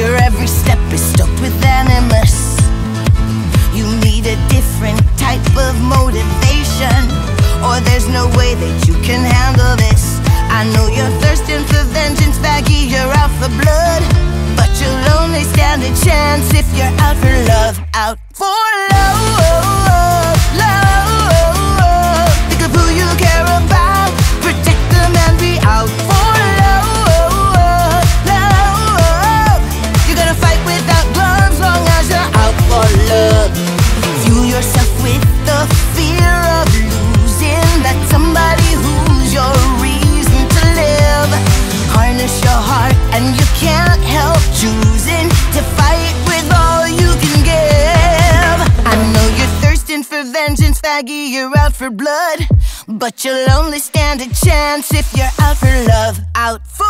Your every step is stoked with animus. You need a different type of motivation, or there's no way that you can handle this. I know you're thirsting for vengeance, Vaggie, you're out for blood. But you'll only stand a chance if you're out for love, out for love, can't help choosing to fight with all you can give. I know you're thirsting for vengeance, Vaggie, you're out for blood. But you'll only stand a chance if you're out for love, out for.